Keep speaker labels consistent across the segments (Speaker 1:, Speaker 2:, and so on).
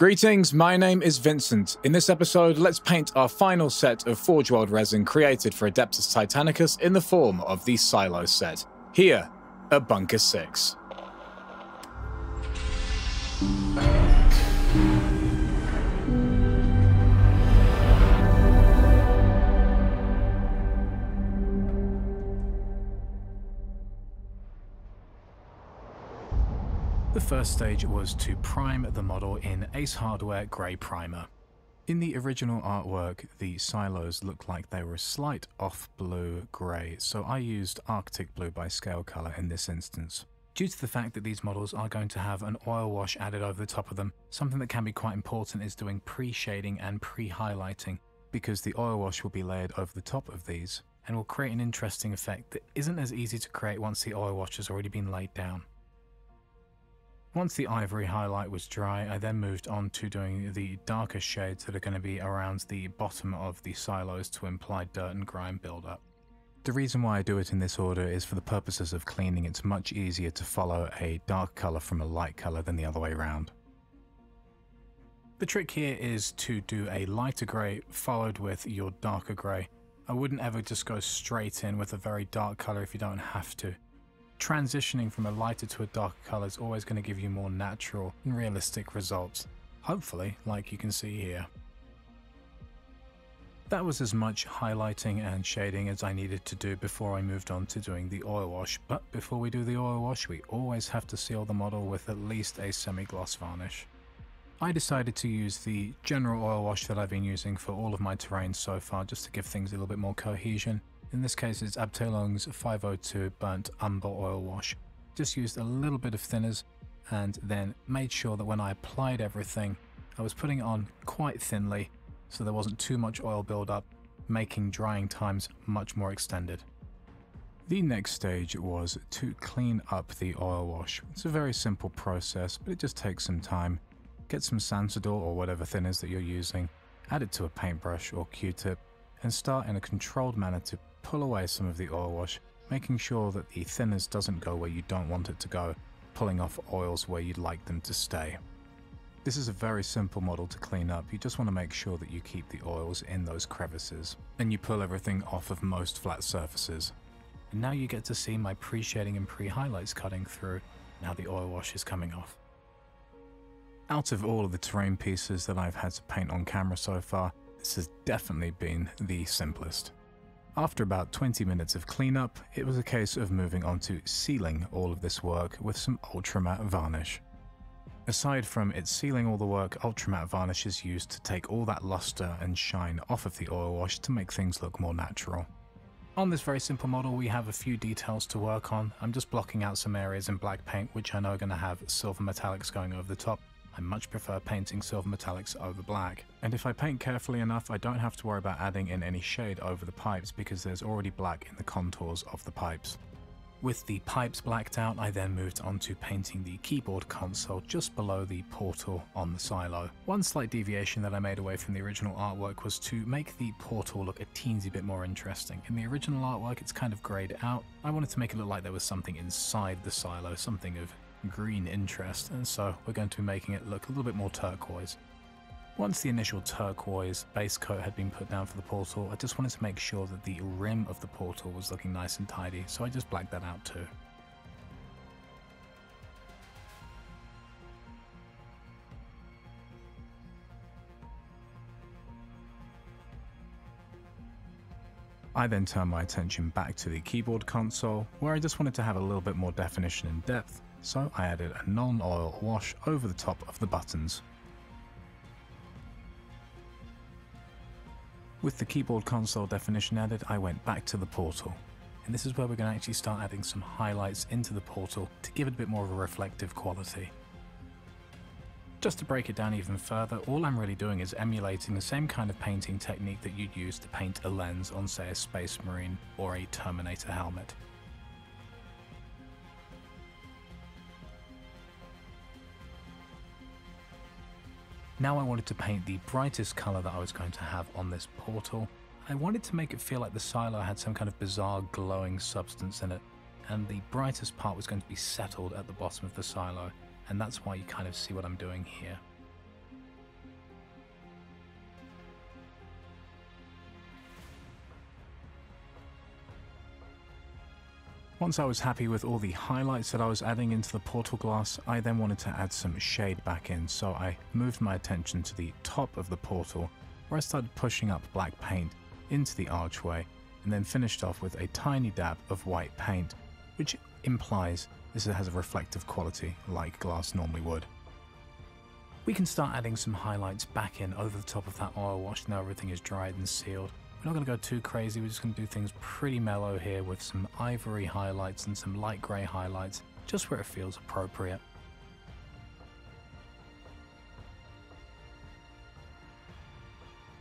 Speaker 1: Greetings, my name is Vincent. In this episode, let's paint our final set of Forge World resin created for Adeptus Titanicus in the form of the Silo set, here at Bunker 6. First stage was to prime the model in Ace Hardware Grey Primer. In the original artwork, the silos looked like they were a slight off blue grey, so I used Arctic Blue by Scale Colour in this instance. Due to the fact that these models are going to have an oil wash added over the top of them, something that can be quite important is doing pre-shading and pre-highlighting, because the oil wash will be layered over the top of these, and will create an interesting effect that isn't as easy to create once the oil wash has already been laid down. Once the ivory highlight was dry, I then moved on to doing the darker shades that are going to be around the bottom of the silos to imply dirt and grime buildup. The reason why I do it in this order is for the purposes of cleaning it's much easier to follow a dark colour from a light colour than the other way around. The trick here is to do a lighter grey followed with your darker grey. I wouldn't ever just go straight in with a very dark colour if you don't have to transitioning from a lighter to a darker color is always going to give you more natural and realistic results. Hopefully, like you can see here. That was as much highlighting and shading as I needed to do before I moved on to doing the oil wash, but before we do the oil wash we always have to seal the model with at least a semi-gloss varnish. I decided to use the general oil wash that I've been using for all of my terrains so far just to give things a little bit more cohesion in this case it's Abteilung's 502 Burnt Umber Oil Wash. Just used a little bit of thinners and then made sure that when I applied everything I was putting it on quite thinly so there wasn't too much oil buildup, making drying times much more extended. The next stage was to clean up the oil wash. It's a very simple process, but it just takes some time. Get some Sansodor or whatever thinners that you're using, add it to a paintbrush or Q-tip, and start in a controlled manner to pull away some of the oil wash, making sure that the thinners doesn't go where you don't want it to go, pulling off oils where you'd like them to stay. This is a very simple model to clean up, you just want to make sure that you keep the oils in those crevices, and you pull everything off of most flat surfaces. And now you get to see my pre-shading and pre-highlights cutting through, now the oil wash is coming off. Out of all of the terrain pieces that I've had to paint on camera so far, this has definitely been the simplest. After about 20 minutes of cleanup, it was a case of moving on to sealing all of this work with some ultramatte varnish. Aside from it sealing all the work, ultramatte varnish is used to take all that luster and shine off of the oil wash to make things look more natural. On this very simple model we have a few details to work on, I'm just blocking out some areas in black paint which I know are going to have silver metallics going over the top, I much prefer painting silver metallics over black. And if I paint carefully enough, I don't have to worry about adding in any shade over the pipes because there's already black in the contours of the pipes. With the pipes blacked out, I then moved on to painting the keyboard console just below the portal on the silo. One slight deviation that I made away from the original artwork was to make the portal look a teensy bit more interesting. In the original artwork, it's kind of grayed out. I wanted to make it look like there was something inside the silo, something of green interest, and so we're going to be making it look a little bit more turquoise. Once the initial turquoise base coat had been put down for the portal, I just wanted to make sure that the rim of the portal was looking nice and tidy, so I just blacked that out too. I then turned my attention back to the keyboard console, where I just wanted to have a little bit more definition and depth, so I added a Nuln Oil wash over the top of the buttons. With the keyboard console definition added, I went back to the portal. And this is where we're going to actually start adding some highlights into the portal to give it a bit more of a reflective quality. Just to break it down even further, all I'm really doing is emulating the same kind of painting technique that you'd use to paint a lens on say a Space Marine or a Terminator helmet. Now I wanted to paint the brightest colour that I was going to have on this portal. I wanted to make it feel like the silo had some kind of bizarre glowing substance in it, and the brightest part was going to be settled at the bottom of the silo, and that's why you kind of see what I'm doing here. Once I was happy with all the highlights that I was adding into the portal glass, I then wanted to add some shade back in, so I moved my attention to the top of the portal, where I started pushing up black paint into the archway, and then finished off with a tiny dab of white paint, which implies this has a reflective quality like glass normally would. We can start adding some highlights back in over the top of that oil wash now everything is dried and sealed. We're not going to go too crazy, we're just going to do things pretty mellow here with some ivory highlights and some light grey highlights, just where it feels appropriate.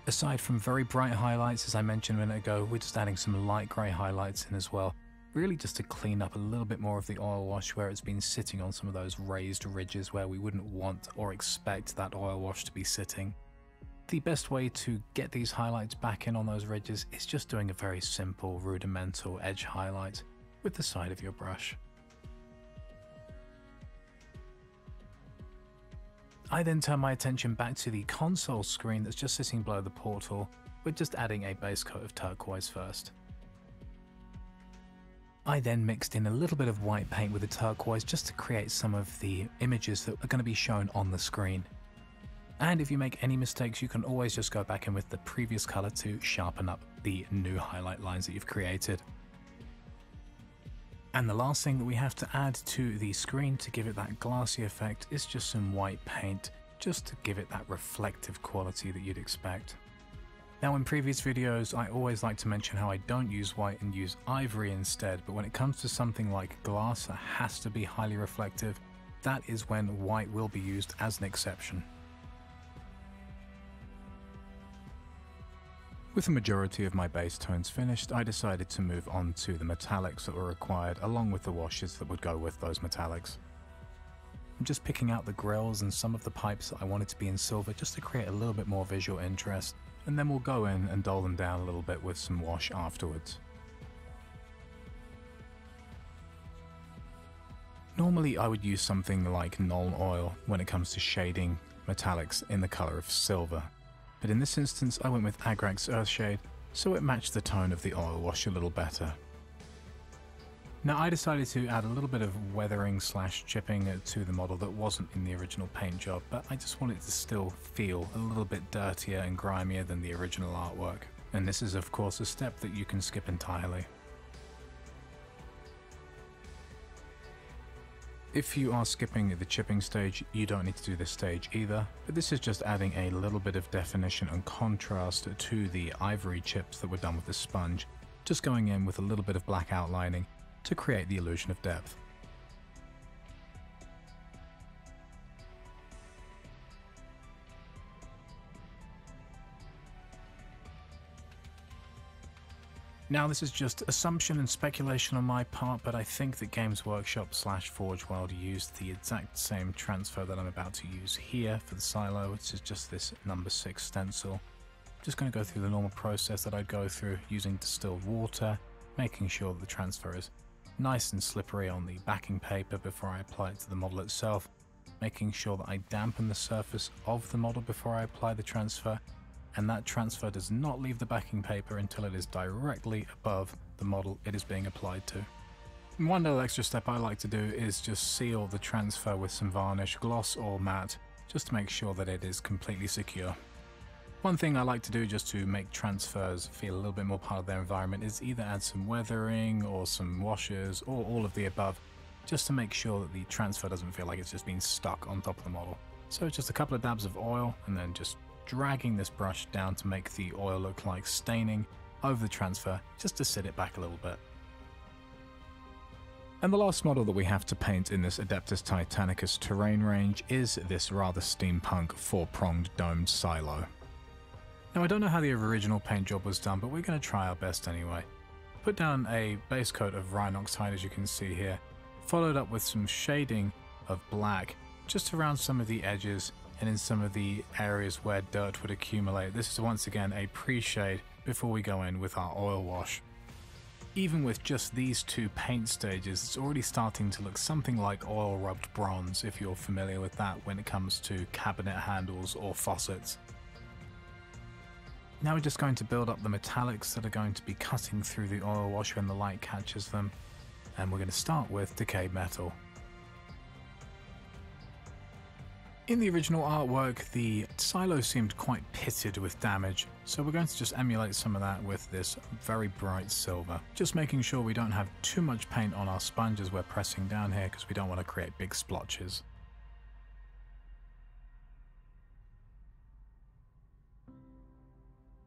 Speaker 1: Aside from very bright highlights, as I mentioned a minute ago, we're just adding some light grey highlights in as well, really just to clean up a little bit more of the oil wash where it's been sitting on some of those raised ridges where we wouldn't want or expect that oil wash to be sitting. The best way to get these highlights back in on those ridges is just doing a very simple rudimental edge highlight with the side of your brush. I then turn my attention back to the console screen that's just sitting below the portal, with just adding a base coat of turquoise first. I then mixed in a little bit of white paint with the turquoise just to create some of the images that are going to be shown on the screen. And if you make any mistakes, you can always just go back in with the previous color to sharpen up the new highlight lines that you've created. And the last thing that we have to add to the screen to give it that glassy effect is just some white paint, just to give it that reflective quality that you'd expect. Now in previous videos I always like to mention how I don't use white and use ivory instead, but when it comes to something like glass that has to be highly reflective, that is when white will be used as an exception. With the majority of my base tones finished, I decided to move on to the metallics that were required along with the washes that would go with those metallics. I'm just picking out the grills and some of the pipes that I wanted to be in silver just to create a little bit more visual interest, and then we'll go in and dull them down a little bit with some wash afterwards. Normally I would use something like Nuln Oil when it comes to shading metallics in the colour of silver, but in this instance I went with Agrax Earthshade so it matched the tone of the oil wash a little better. Now I decided to add a little bit of weathering slash chipping to the model that wasn't in the original paint job, but I just wanted it to still feel a little bit dirtier and grimier than the original artwork. And this is of course a step that you can skip entirely. If you are skipping the chipping stage, you don't need to do this stage either, but this is just adding a little bit of definition and contrast to the ivory chips that were done with the sponge, just going in with a little bit of black outlining to create the illusion of depth. Now this is just assumption and speculation on my part, but I think that Games Workshop slash Forge World used the exact same transfer that I'm about to use here for the silo, which is just this number 6 stencil. Just going to go through the normal process that I'd go through using distilled water, making sure that the transfer is nice and slippery on the backing paper before I apply it to the model itself, making sure that I dampen the surface of the model before I apply the transfer, and that transfer does not leave the backing paper until it is directly above the model it is being applied to. One little extra step I like to do is just seal the transfer with some varnish, gloss or matte, just to make sure that it is completely secure. One thing I like to do just to make transfers feel a little bit more part of their environment is either add some weathering or some washers or all of the above, just to make sure that the transfer doesn't feel like it's just been stuck on top of the model. So just a couple of dabs of oil and then just dragging this brush down to make the oil look like staining over the transfer just to sit it back a little bit. And the last model that we have to paint in this Adeptus Titanicus terrain range is this rather steampunk four-pronged domed silo. Now I don't know how the original paint job was done, but we're going to try our best anyway. Put down a base coat of Rhinox Hide as you can see here, followed up with some shading of black just around some of the edges and in some of the areas where dirt would accumulate. This is once again a pre-shade before we go in with our oil wash. Even with just these two paint stages, it's already starting to look something like oil rubbed bronze if you're familiar with that when it comes to cabinet handles or faucets. Now we're just going to build up the metallics that are going to be cutting through the oil wash when the light catches them. and we're going to start with decayed metal. In the original artwork, the silo seemed quite pitted with damage, so we're going to just emulate some of that with this very bright silver. Just making sure we don't have too much paint on our sponge as we're pressing down here because we don't want to create big splotches.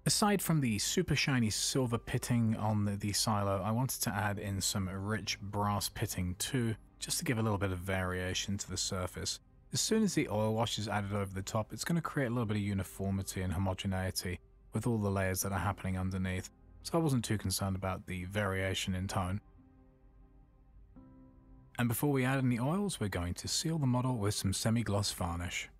Speaker 1: Aside from the super shiny silver pitting on the, the, silo, I wanted to add in some rich brass pitting too, just to give a little bit of variation to the surface. As soon as the oil wash is added over the top, it's going to create a little bit of uniformity and homogeneity with all the layers that are happening underneath, so I wasn't too concerned about the variation in tone. And before we add any oils, we're going to seal the model with some semi-gloss varnish.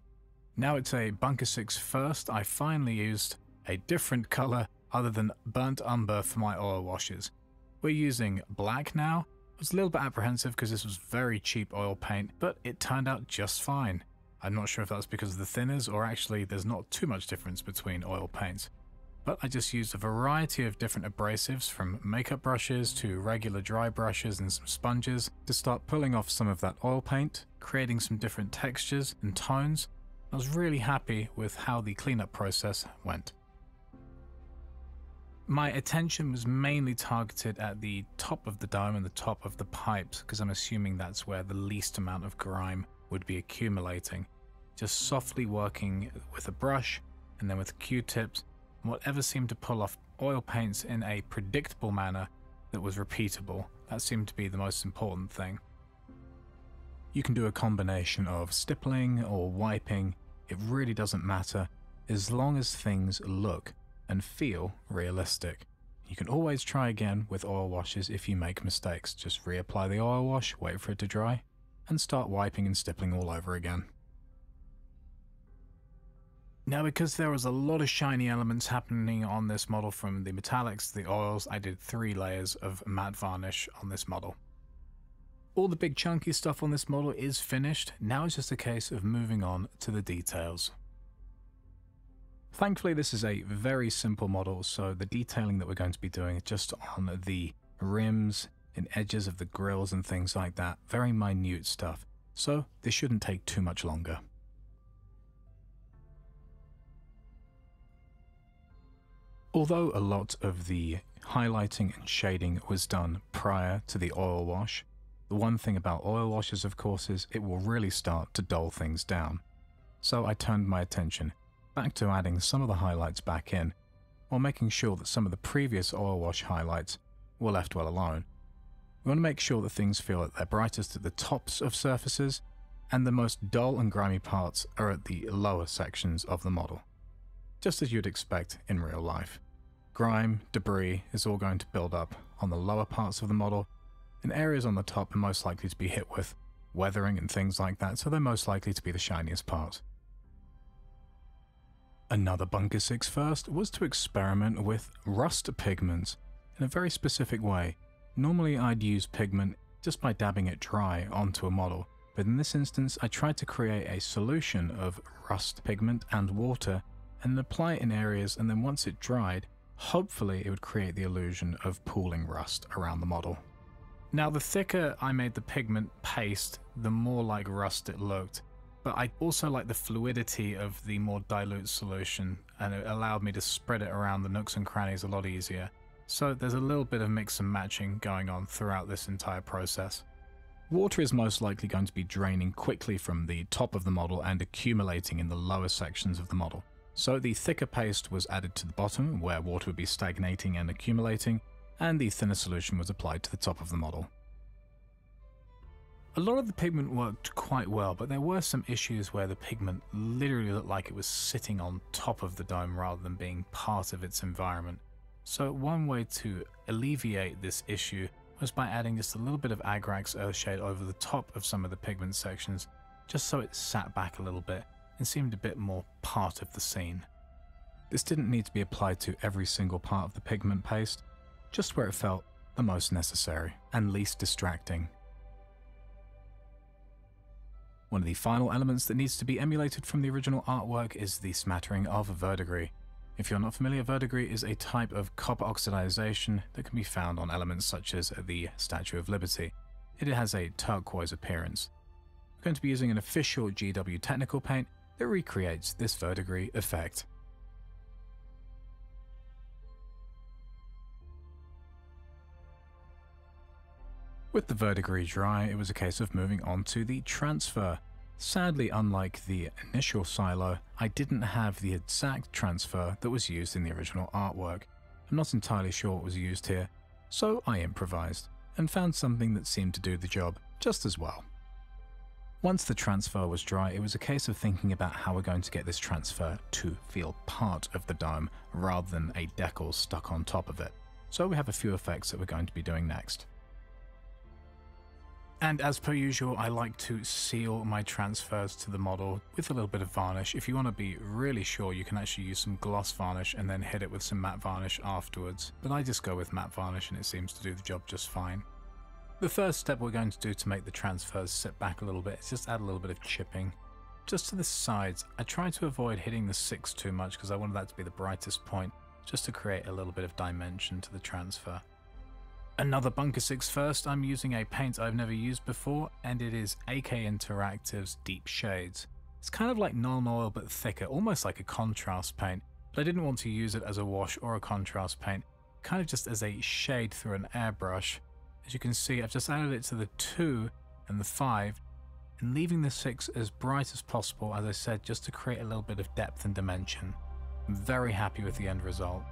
Speaker 1: Now it's a Bunker 6 first, I finally used a different color other than burnt umber for my oil washes. We're using black now. I was a little bit apprehensive because this was very cheap oil paint, but it turned out just fine. I'm not sure if that's because of the thinners or actually there's not too much difference between oil paints. But I just used a variety of different abrasives from makeup brushes to regular dry brushes and some sponges to start pulling off some of that oil paint, creating some different textures and tones. I was really happy with how the cleanup process went. My attention was mainly targeted at the top of the dome and the top of the pipes because I'm assuming that's where the least amount of grime would be accumulating. Just softly working with a brush and then with q-tips, whatever seemed to pull off oil paints in a predictable manner that was repeatable. That seemed to be the most important thing. You can do a combination of stippling or wiping, it really doesn't matter, as long as things look and feel realistic. You can always try again with oil washes if you make mistakes. Just reapply the oil wash, wait for it to dry, and start wiping and stippling all over again. Now because there was a lot of shiny elements happening on this model from the metallics to the oils, I did three layers of matte varnish on this model. All the big chunky stuff on this model is finished, now it's just a case of moving on to the details. Thankfully, this is a very simple model, so the detailing that we're going to be doing is just on the rims and edges of the grills and things like that. Very minute stuff. So this shouldn't take too much longer. Although a lot of the highlighting and shading was done prior to the oil wash, the one thing about oil washes of course is it will really start to dull things down. So I turned my attention back to adding some of the highlights back in, while making sure that some of the previous oil wash highlights were left well alone. We want to make sure that things feel at their brightest at the tops of surfaces, and the most dull and grimy parts are at the lower sections of the model. Just as you'd expect in real life. Grime, debris is all going to build up on the lower parts of the model, and areas on the top are most likely to be hit with weathering and things like that, so they're most likely to be the shiniest parts. Another Bunker 6 first was to experiment with rust pigments in a very specific way. Normally I'd use pigment just by dabbing it dry onto a model, but in this instance I tried to create a solution of rust pigment and water and apply it in areas and then once it dried, hopefully it would create the illusion of pooling rust around the model. Now the thicker I made the pigment paste, the more like rust it looked, but I also like the fluidity of the more dilute solution and it allowed me to spread it around the nooks and crannies a lot easier. So there's a little bit of mix and matching going on throughout this entire process. Water is most likely going to be draining quickly from the top of the model and accumulating in the lower sections of the model. So the thicker paste was added to the bottom where water would be stagnating and accumulating, and the thinner solution was applied to the top of the model. A lot of the pigment worked quite well, but there were some issues where the pigment literally looked like it was sitting on top of the dome rather than being part of its environment. So one way to alleviate this issue was by adding just a little bit of Agrax Earthshade over the top of some of the pigment sections, just so it sat back a little bit and seemed a bit more part of the scene. This didn't need to be applied to every single part of the pigment paste, just where it felt the most necessary and least distracting. One of the final elements that needs to be emulated from the original artwork is the smattering of verdigris. If you're not familiar, verdigris is a type of copper oxidization that can be found on elements such as the Statue of Liberty. it has a turquoise appearance. We're going to be using an official GW technical paint that recreates this verdigris effect. With the verdigris dry, it was a case of moving on to the transfer. Sadly, unlike the initial silo, I didn't have the exact transfer that was used in the original artwork. I'm not entirely sure what was used here, so I improvised and found something that seemed to do the job just as well. Once the transfer was dry, it was a case of thinking about how we're going to get this transfer to feel part of the dome rather than a decal stuck on top of it. So we have a few effects that we're going to be doing next. And as per usual, I like to seal my transfers to the model with a little bit of varnish. If you want to be really sure, you can actually use some gloss varnish and then hit it with some matte varnish afterwards. But I just go with matte varnish and it seems to do the job just fine. The first step we're going to do to make the transfers sit back a little bit is just add a little bit of chipping. Just to the sides, I try to avoid hitting the 6 too much because I wanted that to be the brightest point, just to create a little bit of dimension to the transfer. Another Bunker 6 first, I'm using a paint I've never used before, and it is AK Interactive's Deep Shades. It's kind of like Nuln Oil but thicker, almost like a contrast paint, but I didn't want to use it as a wash or a contrast paint, kind of just as a shade through an airbrush. As you can see, I've just added it to the 2 and the 5, and leaving the 6 as bright as possible, as I said, just to create a little bit of depth and dimension. I'm very happy with the end result.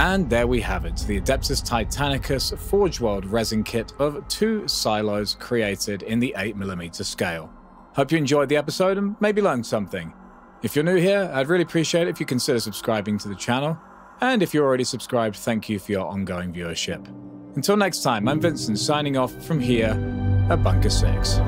Speaker 1: And there we have it, the Adeptus Titanicus Forge World resin kit of two silos created in the 8mm scale. Hope you enjoyed the episode and maybe learned something. If you're new here, I'd really appreciate it if you consider subscribing to the channel. And if you're already subscribed, thank you for your ongoing viewership. Until next time, I'm Vincent signing off from here at Bunker 6.